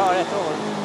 tar ett år.